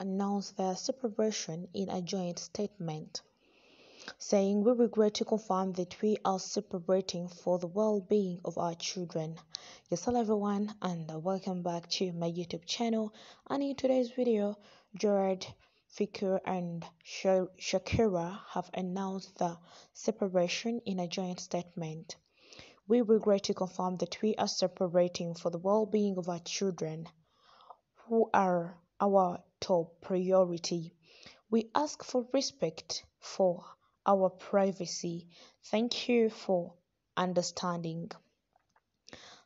announced their separation in a joint statement, saying, We regret to confirm that we are separating for the well being of our children. Yes, hello everyone, and welcome back to my YouTube channel. And in today's video, Gerard Piqué and Shakira have announced the separation in a joint statement. We regret to confirm that we are separating for the well being of our children, who are our top priority. We ask for respect for our privacy. Thank you for understanding.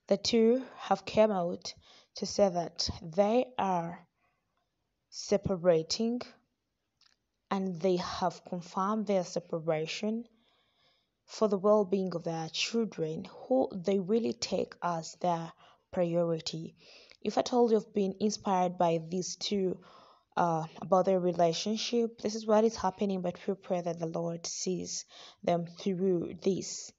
The two have come out to say that they are separating and they have confirmed their separation for the well being of their children, who they really take as their priority. If at all you've been inspired by these two uh, about their relationship, this is what is happening, but we pray that the Lord sees them through this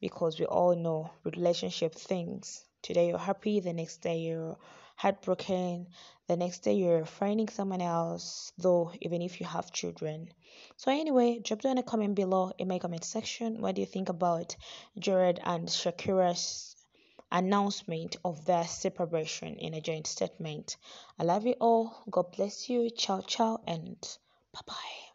because we all know relationship things. Today you're happy, the next day you're heartbroken the next day you're finding someone else though even if you have children so anyway drop down a comment below in my comment section what do you think about gerard and shakira's announcement of their separation in a joint statement. I love you all. God bless you. Ciao ciao and bye bye